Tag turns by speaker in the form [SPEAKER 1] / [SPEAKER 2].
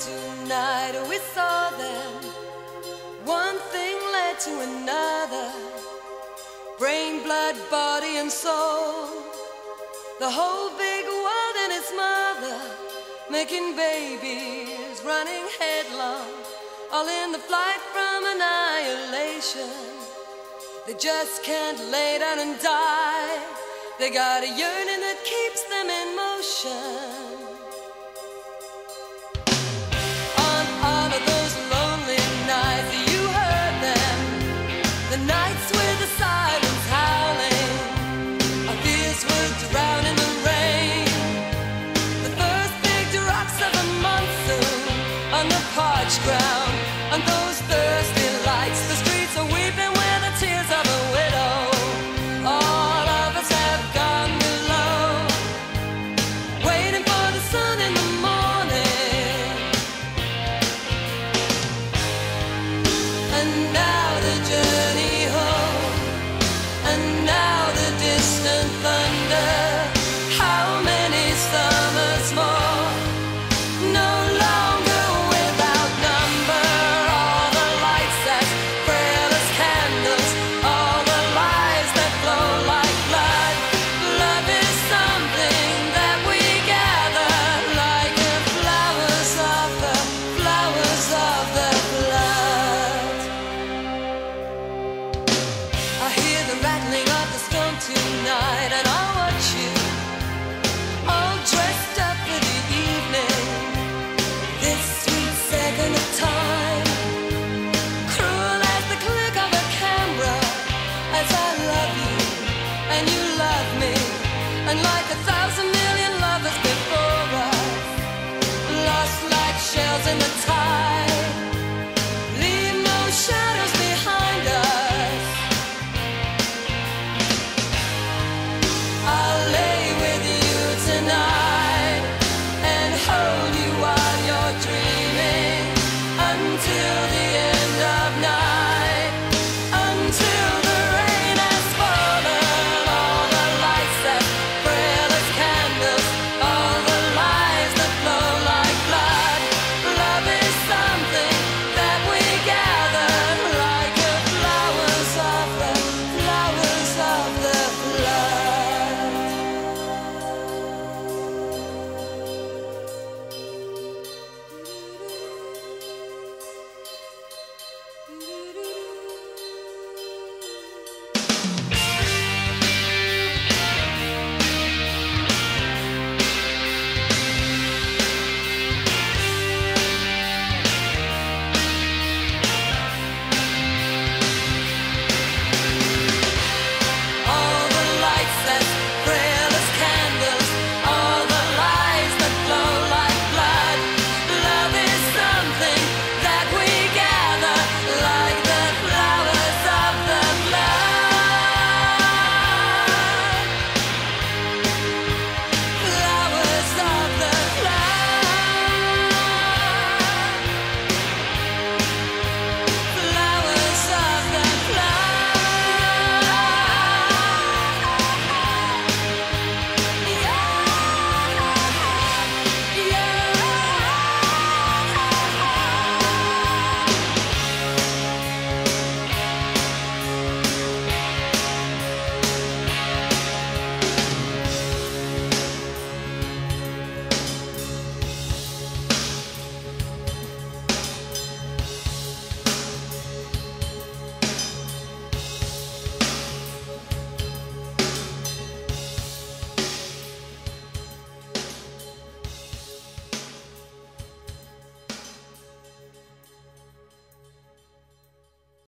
[SPEAKER 1] tonight we saw them. One thing led to another. Brain, blood, body, and soul. The whole big world and its mother. Making babies, running headlong. All in the flight from annihilation. They just can't lay down and die. They got a yearning that keeps on the parched ground. On those tonight.